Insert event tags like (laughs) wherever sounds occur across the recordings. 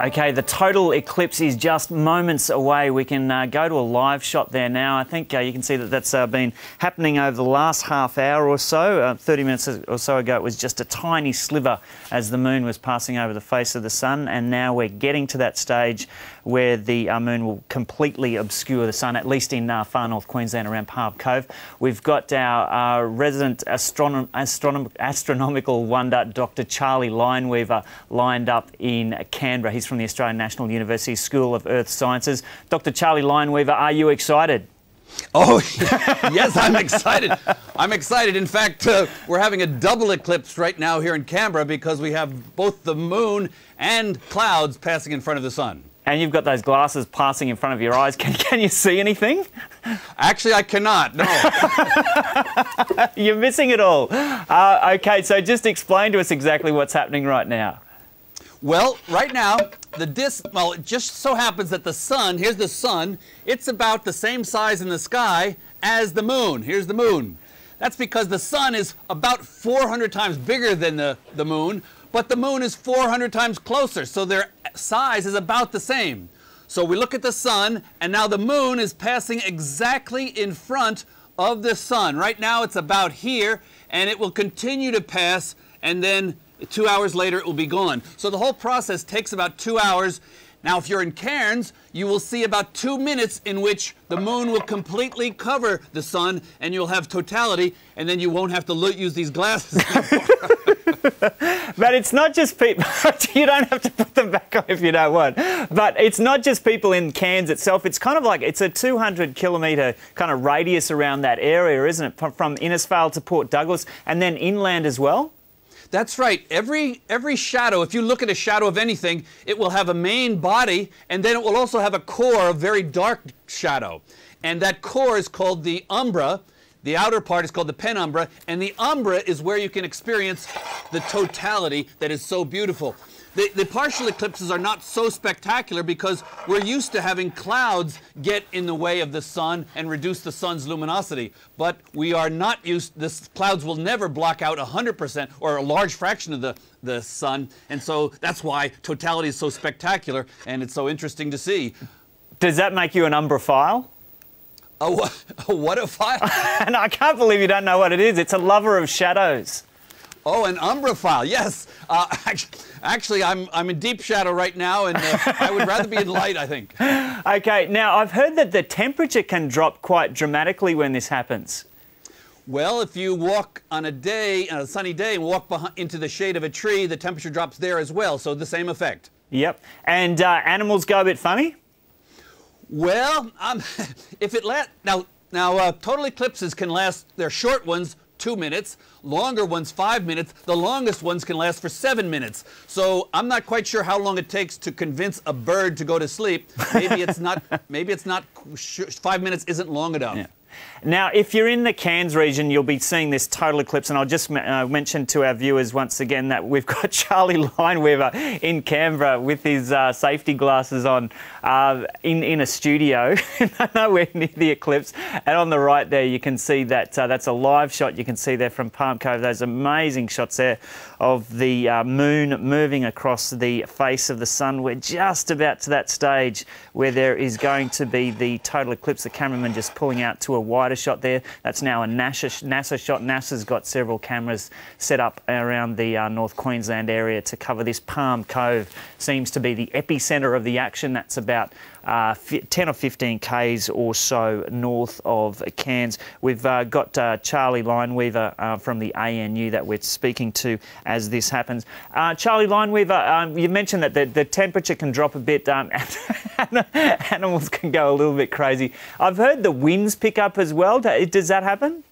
Okay, the total eclipse is just moments away. We can uh, go to a live shot there now. I think uh, you can see that that's uh, been happening over the last half hour or so. Uh, 30 minutes or so ago, it was just a tiny sliver as the moon was passing over the face of the sun, and now we're getting to that stage where the uh, moon will completely obscure the sun, at least in uh, far north Queensland around Palm Cove. We've got our resident astronom astronom astronomical wonder, Dr. Charley Lineweaver, lined up in Canberra. He's from the Australian National University School of Earth Sciences. Dr. Charley Lineweaver, are you excited? Oh, (laughs) yes, I'm excited. I'm excited. In fact, uh, we're having a double eclipse right now here in Canberra because we have both the moon and clouds passing in front of the sun. And you've got those glasses passing in front of your eyes. (laughs) Can, can you see anything? Actually, I cannot, no. (laughs) You're missing it all. Uh, okay, so just explain to us exactly what's happening right now. Well, right now, the disk, well, it just so happens that the sun, here's the sun, it's about the same size in the sky as the moon. Here's the moon. That's because the sun is about 400 times bigger than the, the moon, but the moon is 400 times closer, so their size is about the same. So we look at the sun, and now the moon is passing exactly in front of the sun. Right now it's about here, and it will continue to pass, and then Two hours later, it will be gone. So the whole process takes about two hours. Now, if you're in Cairns, you will see about two minutes in which the moon will completely cover the sun and you'll have totality, and then you won't have to use these glasses (laughs) but it's not just people, (laughs) you don't have to put them back on if you don't want. But it's not just people in Cairns itself. It's kind of like it's a 200 kilometre kind of radius around that area, isn't it? From, Innisfail to Port Douglas and then inland as well. That's right. Every, every shadow, if you look at a shadow of anything, it will have a main body, and then it will also have a core, a very dark shadow. And that core is called the umbra. The outer part is called the penumbra, and the umbra is where you can experience the totality that is so beautiful. The, the, partial eclipses are not so spectacular because we're used to having clouds get in the way of the sun and reduce the sun's luminosity. But we are not used, the clouds will never block out 100% or a large fraction of the, the sun. And so that's why totality is so spectacular and it's so interesting to see. Does that make you an umbrophile? A, a what a file? and I can't believe you don't know what it is. It's a lover of shadows. Oh, an umbrophile, yes. Uh, (laughs) actually, I'm, I'm in deep shadow right now, and uh, I would rather be in light, I think. (laughs) Okay, now I've heard that the temperature can drop quite dramatically when this happens. Well, if you walk on a day, on a sunny day, and walk behind, into the shade of a tree, the temperature drops there as well, so the same effect. Yep. And uh, animals go a bit funny? Well, um, (laughs) if it let now now uh, total eclipses can last. They're short ones two minutes, longer ones five minutes, the longest ones can last for seven minutes. So I'm not quite sure how long it takes to convince a bird to go to sleep. Maybe it's not, (laughs) maybe it's not, five minutes isn't long enough. Yeah. Now, if you're in the Cairns region, you'll be seeing this total eclipse, and I'll just uh, mention to our viewers once again that we've (laughs) got Charley Lineweaver in Canberra with his uh, safety glasses on uh, in, in a studio, (laughs) nowhere near the eclipse. And on the right there, you can see that uh, that's a live shot you can see there from Palm Cove. Those amazing shots there of the uh, moon moving across the face of the sun. We're just about to that stage where there is going to be the total eclipse. The cameraman just pulling out to a wider shot there. That's now a NASA, NASA shot. NASA's got several cameras set up around the uh, North Queensland area to cover this. Palm Cove seems to be the epicentre of the action. That's about uh, 10 or 15 k's or so north of Cairns. We've uh, got uh, Charley Lineweaver uh, from the ANU that we're speaking to as this happens. Uh, Charley Lineweaver, um, you mentioned that the, the, temperature can drop a bit. Um, (laughs) animals can go a little bit crazy. I've heard the winds pick up as well. Does that happen?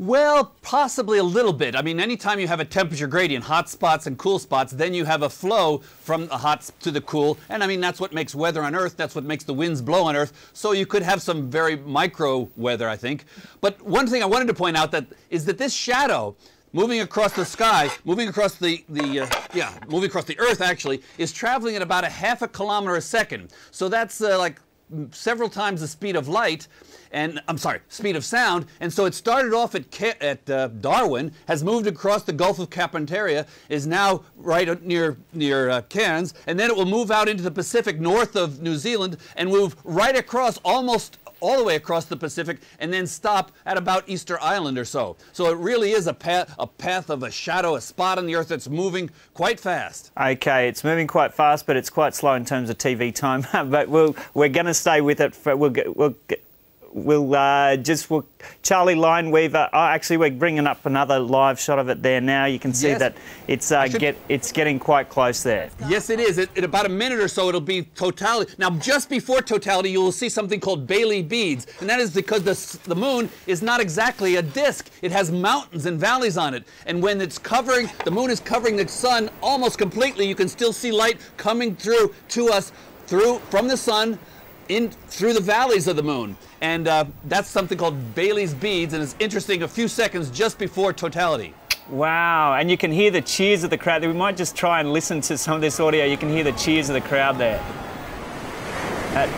Well, possibly a little bit. I mean, anytime you have a temperature gradient, hot spots and cool spots, then you have a flow from the hot to the cool. And I mean, that's what makes weather on Earth. That's what makes the winds blow on Earth. So you could have some very micro weather, I think. But one thing I wanted to point out that is that this shadow moving across the sky, moving across the, the uh, yeah, moving across the Earth actually, is traveling at about a half a kilometer a second. So that's uh, like several times the speed of light, and I'm sorry, speed of sound. And so it started off at, at uh, Darwin, has moved across the Gulf of Carpentaria, is now right near near uh, Cairns, and then it will move out into the Pacific north of New Zealand and move right across almost all the way across the Pacific and then stop at about Easter Island or so. So it really is a path, a path of a shadow, a spot on the Earth that's moving quite fast. Okay, it's moving quite fast, but it's quite slow in terms of TV time. (laughs) but we'll, we're going to stay with it. For, we'll, get, we'll get, we'll uh, just we'll, Charley Lineweaver. Oh, actually, we're bringing up another live shot of it there now. You can see Yes. that it's uh, should- get it's getting quite close there. Yes, it is. It, in about a minute or so, it'll be totality. Now, just before totality, you will see something called Baily beads, and that is because the, the moon is not exactly a disk. It has mountains and valleys on it, and when it's covering, the moon is covering the sun almost completely. You can still see light coming through to us through from the sun in through the valleys of the moon. And uh, that's something called Baily's beads, and it's interesting. A few seconds just before totality. Wow, and you can hear the cheers of the crowd. We might just try and listen to some of this audio. You can hear the cheers of the crowd there. That,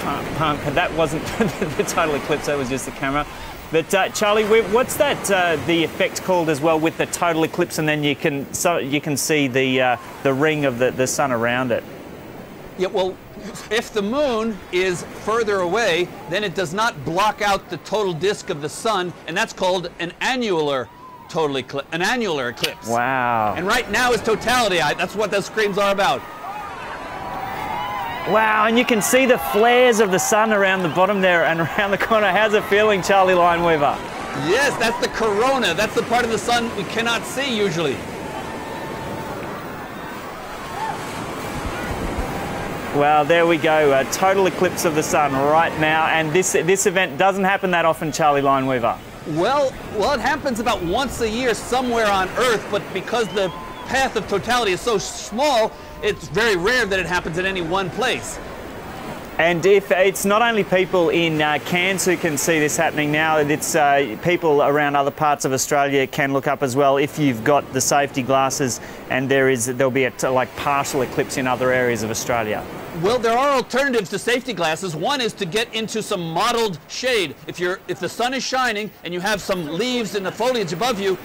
pump, pump, that wasn't (laughs) the total eclipse, that was just the camera. But uh, Charley, what's that? Uh, the effect called as well with the total eclipse, and then you can so you can see the uh, the ring of the, the sun around it. Yeah, well, if the moon is further away, then it does not block out the total disk of the sun, and that's called an annular total eclipse, an annular eclipse. Wow! And right now is totality. I, that's what those screens are about. wow! And you can see the flares of the sun around the bottom there and around the corner. How's it feeling, Charley Lineweaver? Yes, that's the corona. That's the part of the sun we cannot see usually. Well, there we go. A total eclipse of the sun right now, and this this event doesn't happen that often, Charley Lineweaver. Well, well, it happens about once a year somewhere on Earth, but because the path of totality is so small, it's very rare that it happens in any one place. And if it's not only people in uh, Cairns who can see this happening now, it's uh, people around other parts of Australia can look up as well if you've got the safety glasses. And there is there'll be a like partial eclipse in other areas of Australia. Well, there are alternatives to safety glasses. One is to get into some mottled shade. If you're if the sun is shining and you have some leaves in the foliage above you,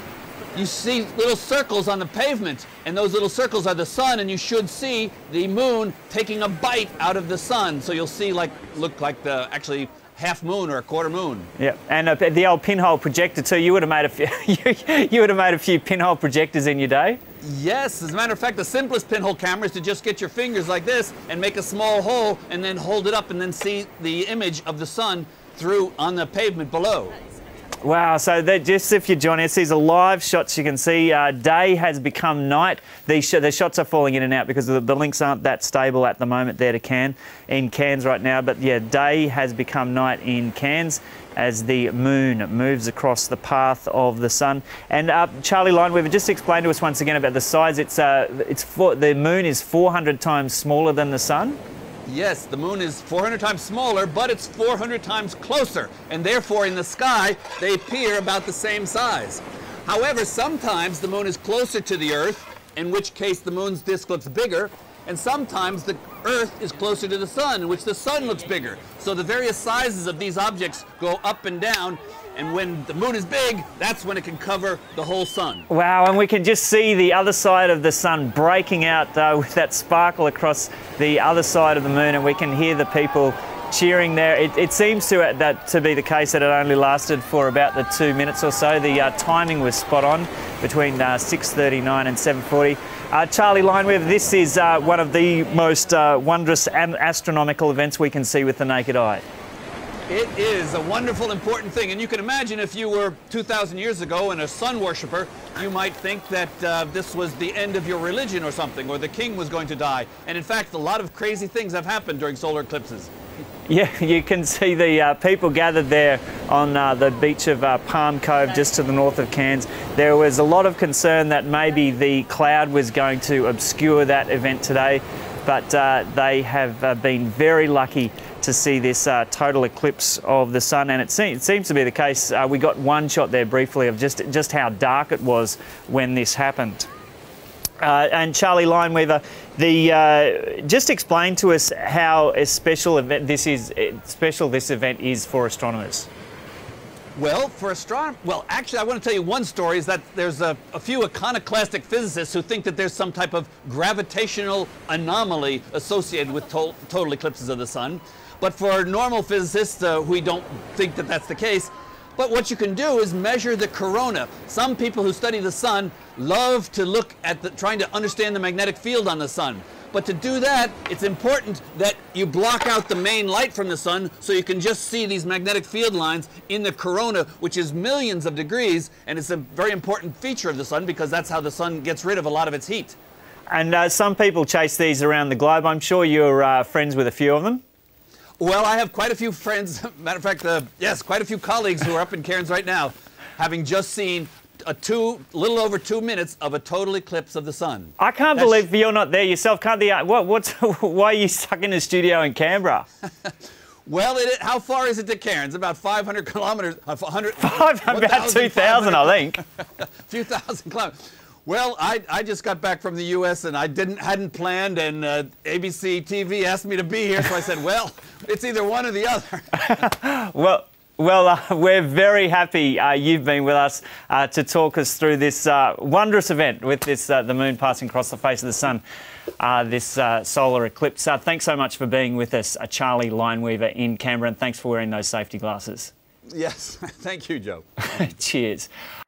you see little circles on the pavement, and those little circles are the sun, and you should see the moon taking a bite out of the sun. So you'll see like look like the actually half moon or a quarter moon. Yeah, and uh, the old pinhole projector too. You would have made a few. (laughs) you, you would have made a few pinhole projectors in your day. Yes, as a matter of fact, the simplest pinhole camera is to just get your fingers like this and make a small hole and then hold it up and then see the image of the sun through on the pavement below. Wow, so that just if you're joining us, these are live shots you can see. Uh, day has become night. These sh- the shots are falling in and out because the, the links aren't that stable at the moment there to Can in Cairns right now. But yeah, day has become night in Cairns as the moon moves across the path of the sun. And uh, Charley Lineweaver, just explain to us once again about the size. It's, uh, it's the moon is 400 times smaller than the sun. Yes, the moon is 400 times smaller, but it's 400 times closer, and therefore in the sky they appear about the same size. However, sometimes the moon is closer to the Earth, in which case the moon's disk looks bigger, and sometimes the Earth is closer to the sun, in which the sun looks bigger. So the various sizes of these objects go up and down, and when the moon is big, that's when it can cover the whole sun. Wow, and we can just see the other side of the sun breaking out uh, with that sparkle across the other side of the moon, and we can hear the people cheering there. It, it seems to uh, that to be the case that it only lasted for about the two minutes or so. The uh, timing was spot on between uh, 6:39 and 7:40. Uh, Charley Lineweaver, this is uh, one of the most uh, wondrous and astronomical events we can see with the naked eye. It is a wonderful, important thing. And you can imagine if you were 2,000 years ago and a sun worshiper, you might think that uh, this was the end of your religion or something, or the king was going to die. And in fact, a lot of crazy things have happened during solar eclipses. Yeah, (laughs) you can see the uh, people gathered there on uh, the beach of uh, Palm Cove, just to the north of Cairns. There was a lot of concern that maybe the cloud was going to obscure that event today, but uh, they have uh, been very lucky to see this uh, total eclipse of the sun, and it, se- it seems to be the case. We got one shot there briefly of just just how dark it was when this happened. Uh, and Charley Lineweaver, the uh, just explain to us how a special event this is. Special this event is for astronomers. Well, for astronomers, well, actually, I want to tell you one story is that there's a, a, few iconoclastic physicists who think that there's some type of gravitational anomaly associated with to total eclipses of the sun. But for normal physicists, uh, we don't think that that's the case. But what you can do is measure the corona. Some people who study the sun love to look at the, trying to understand the magnetic field on the sun. But to do that, it's important that you block out the main light from the sun so you can just see these magnetic field lines in the corona, which is millions of degrees, and it's a very important feature of the sun because that's how the sun gets rid of a lot of its heat. And uh, some people chase these around the globe. I'm sure you're uh, friends with a few of them. Well, I have quite a few friends, (laughs) matter of fact, uh, yes, quite a few colleagues who are up in Cairns right now, having just seen a two, little over two minutes of a total eclipse of the sun. I can't That's believe you're not there yourself. Can't the what? What's (laughs) why are you stuck in the studio in Canberra? (laughs) well, it, how far is it to Cairns? About 500 kilometers. Uh, 100, Five, about 2,000, I think. a few thousand kilometers. Well, I, I just got back from the U.S. and I didn't hadn't planned, and uh, ABC TV asked me to be here, so I said, well, it's either one or the other. (laughs) well. Well, uh, we're very happy uh, you've been with us uh, to talk us through this uh, wondrous event with this uh, the moon passing across the face of the sun, uh, this solar eclipse. thanks so much for being with us, Charley Lineweaver in Canberra, and thanks for wearing those safety glasses. Yes, (laughs) thank you, Joe. (laughs) Cheers.